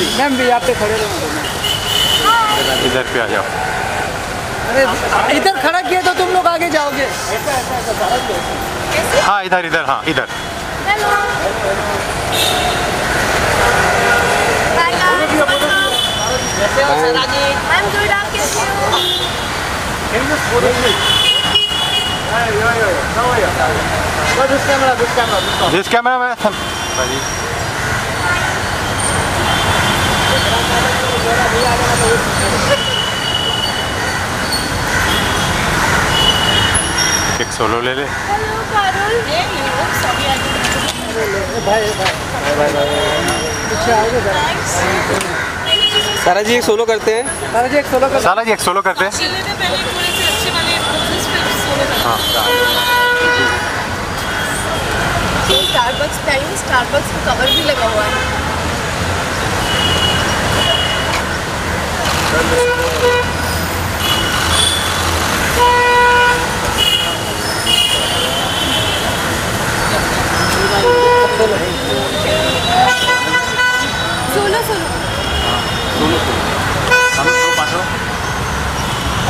ही ma'am भी आप पे खड़े रहो। इधर पे आ जाओ। अरे इधर खड़ा किया तो तुम लोग आगे जाओगे। हाँ इधर इधर हाँ इधर। आई एम गुड आप कैसे हो दिस कैमरा दिस कैमरा जिस कैमरा में एक सोलो ले ले हेलो पारुल पीछे आओगे जरा सारा जी एक सोलो करते हैं। सारा जी एक सोलो कर साला जी एक सोलो करते हैं। स्टारबक्स टाइम स्टारबक्स का कवर भी लगा हुआ है।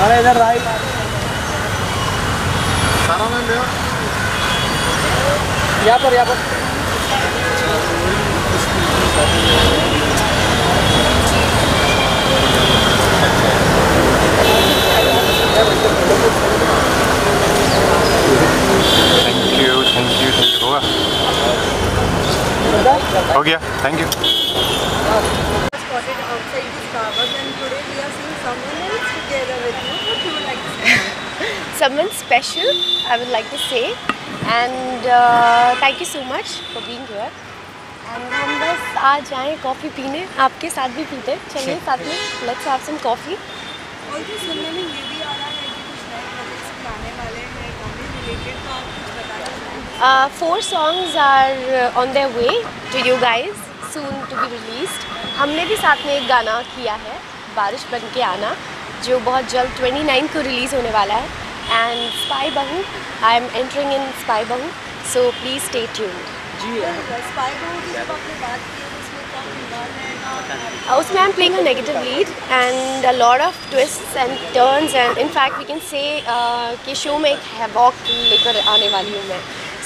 अरे इधर राइट यहाँ पर यहाँ पर। Thank you thank you thank you होगा? हो गया thank you spotted outside the Starbucks and today we are seeing someone else together with you. What you would like to say? Someone special, I would like to say. And uh, thank you so much for being here. And हम बस आज जाएँ coffee पीने आपके साथ भी पीते चलिए साथ में लेट्स हैव सम कॉफ़ी और जो सुनने में ये भी आ रहा है कि कुछ नए प्रोजेक्ट्स आने वाले हैं कॉफ़ी रिलेटेड तो आप कुछ four songs are uh, on their way to you guys, soon to be released. हमने भी साथ में एक गाना किया है बारिश बन के आना जो बहुत जल्द 29 को रिलीज़ होने वाला है and spy Bahu I am entering in spy Bahu so please stay tuned Zee spy Bahu की जब आपने बात की तो उसमें है उसमें I am playing a negative lead and a lot of twist and turns and in fact we can say कि शो में एक हैवॉक लेकर आने वाली हूँ मैं।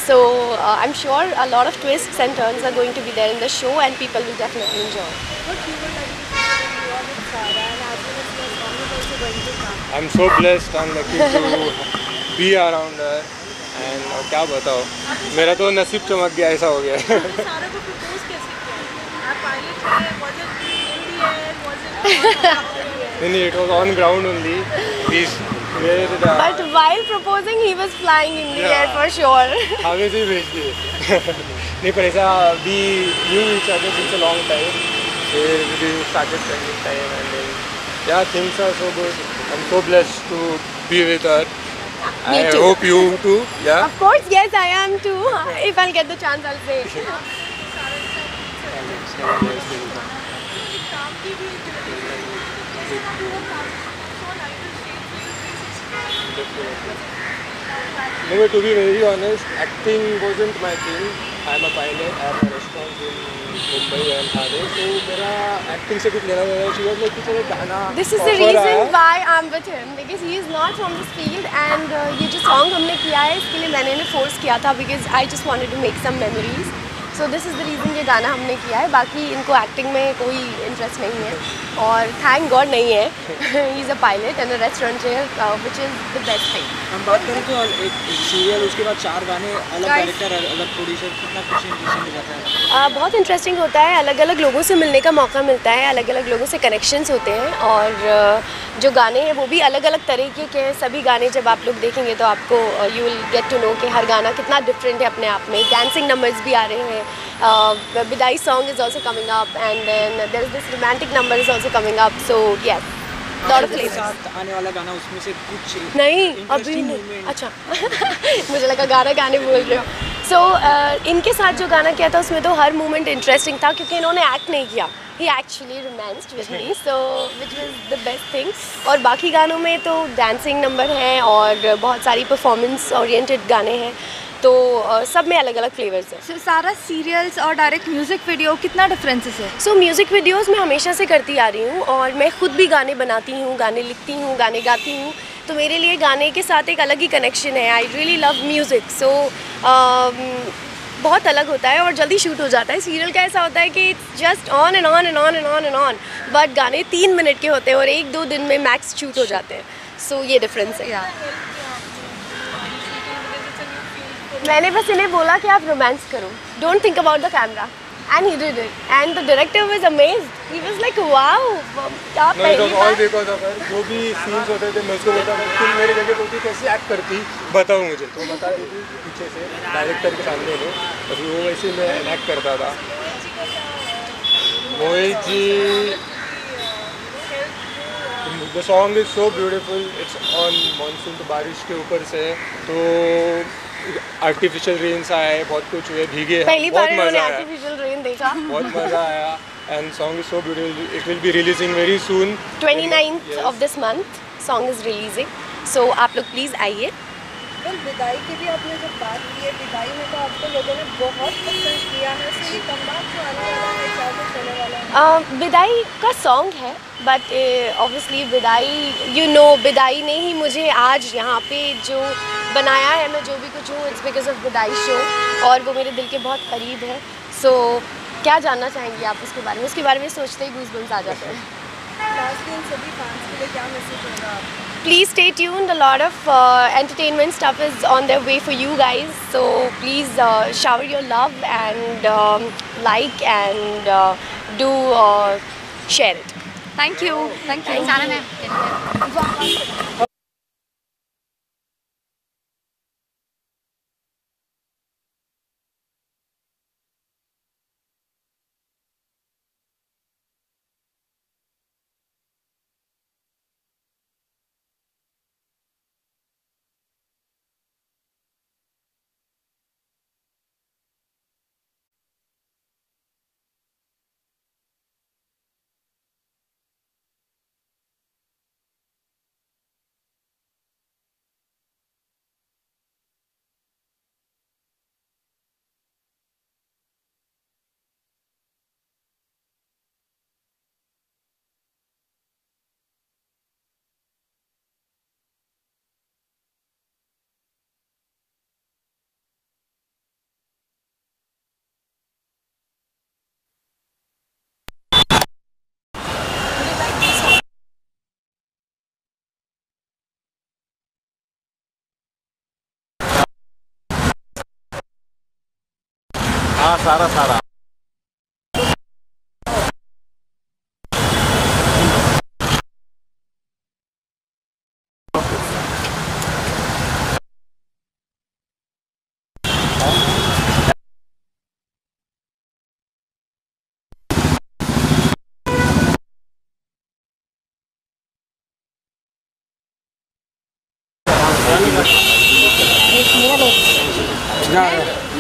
So I am sure a lot of twist and turns are going to be there in the show and people will definitely enjoy What you would like to say when you are with Sarah and as well as your song is also going to come? I'm so blessed, I'm lucky to be around her. And और क्या बताओ? मेरा तो नसीब चमक गया ऐसा हो गया। सारा को प्रपोज कैसे किया? आप पायलट है was it in the air was it नहीं नहीं it was on ground only please the But while proposing, he was flying in the air Yeah. for sure. हमें से ही भेज दिए। नहीं पर ऐसा we knew each other since a long time फिर we started spending time and yeah, things are so good. I'm so blessed to be with her. Me I too. hope you too. Yeah. Of course, yes, I am too. If I'll get the chance, I'll say. No, to be very honest, acting wasn't my thing. I'm a pilot, I'm a restaurant This is the reason why I'm with him because he is not from this field and uh, ये जो song हमने किया है इसके लिए मैंने इन्हें force किया था because I just wanted to make some memories. So this is the reason ये गाना हमने किया है। बाकी इनको एक्टिंग में कोई इंटरेस्ट नहीं है। और थैंक गॉड नहीं है। He is a pilot and a restaurant which is the best thing हम बात करें तो एक सीरियल उसके बाद चार गाने अलग. डायरेक्टर अलग प्रोड्यूसर कितना कुछ इंटरेस्टिंग हो? जाता है आ, बहुत इंटरेस्टिंग होता है। अलग अलग लोगों से मिलने का मौका मिलता है। अलग अलग लोगों से कनेक्शंस होते हैं। और जो गाने हैं वो भी अलग अलग तरीके के हैं। सभी गाने जब आप लोग देखेंगे तो आपको you will get to know कि हर गाना कितना डिफरेंट है अपने आप में। डांसिंग नंबर्स भी आ रहे हैं। Bidaai song is also coming up and then there is this romantic number is also coming up so yes lot of के प्लेसेस साथ आने वाला गाना उसमें से कुछ नहीं अभी नहीं। अच्छा। मुझे लगा गाना गाने बोल रहे हो। सो so, इनके साथ जो गाना किया था उसमें तो हर मोमेंट इंटरेस्टिंग था क्योंकि इन्होंने एक्ट नहीं किया। He actually romanced with me so which was the best thing और बाकी गानों में तो डांसिंग नंबर हैं और बहुत सारी परफॉर्मेंस ओरिएंटेड गाने हैं। तो सब में अलग अलग फ्लेवर्स हैं। So, सारा सीरियल्स और डायरेक्ट म्यूज़िक वीडियो कितना डिफरेंसेस है? सो म्यूज़िक वीडियोस मैं हमेशा से करती आ रही हूँ और मैं खुद भी गाने बनाती हूँ गाने लिखती हूँ गाने गाती हूँ। तो मेरे लिए गाने के साथ एक अलग ही कनेक्शन है। I really love music so बहुत अलग होता है और जल्दी शूट हो जाता है। सीरियल का ऐसा होता है कि just on and on and on and on and on but गाने तीन मिनट के होते हैं और एक दो दिन में मैक्स शूट हो जाते हैं। सो so, ये डिफरेंस है। मैंने बस इन्हें बोला कि आप रोमांस करो। Don't think about the camera and he did it and the director was amazed he was like wow क्या No, पहली was all बार? because of her. जो भी सीन्स होते थे मैं उसको बोलता था तुम मेरी जगह होती कैसे एक्ट करती? बताओ मुझे। तो बता देती पीछे से डायरेक्टर के सामने में फिर वो वैसे मैं एक्ट करता था। Mohit ji the song is so beautiful it's on monsoon तो बारिश के ऊपर से। तो आर्टिफिशियल रेन्स आए बहुत कुछ हुए भीगे हैं, पहली बार इन्होंने आर्टिफिशियल रेन देखा। बहुत मज़ा आया। And song is so beautiful it will be releasing very soon 29th of this month song is releasing. So आप लोग प्लीज़ आइए। फिर विदाई की भी आपने जब बात की है विदाई में तो आपको लोगों ने बहुत पसंद किया है। सो ये कमबाक जो आने वाला है क्या कुछ होने वाला है? विदाई का सॉन्ग है but obviously Vidaai you know Vidaai ने ही मुझे आज यहाँ पे जो बनाया है मैं जो भी कुछ हूँ it's because of Vidaai show और वो मेरे दिल के बहुत करीब है। सो so, क्या जानना चाहेंगे आप उसके बारे में? उसके बारे में सोचते ही गूज आ जाते हैं। लास्ट दिन सभी फैंस के लिए क्या मैसेज होगा आपका? please stay tuned. A lot of uh, entertainment stuff is on their way for you guys. So please uh, shower your love and um, like and uh, do uh, share it. Thank you. Thank you. Thank you. हाँ सारा सारा।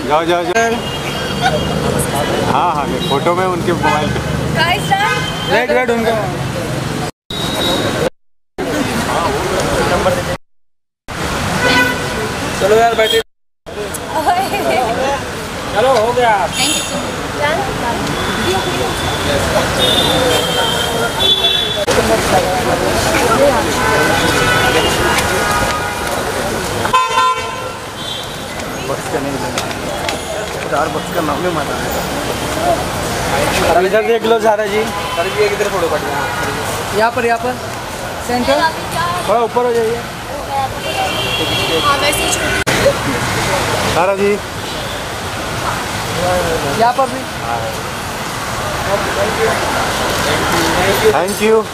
जाओ जाओ जाओ। हाँ हाँ photo में उनके मोबाइल पे। रेड रेड उनका। चलो यार बैठे चलो हो गया चार बक्स का नाम ही माना इधर देख लो सारा जी। सर जी किधर फ़ोटो गया यहाँ पर यहाँ पर। सेंटर। थोड़ा ऊपर हो जाइए। हाँ सारा जी। यहाँ पर भी। Thank you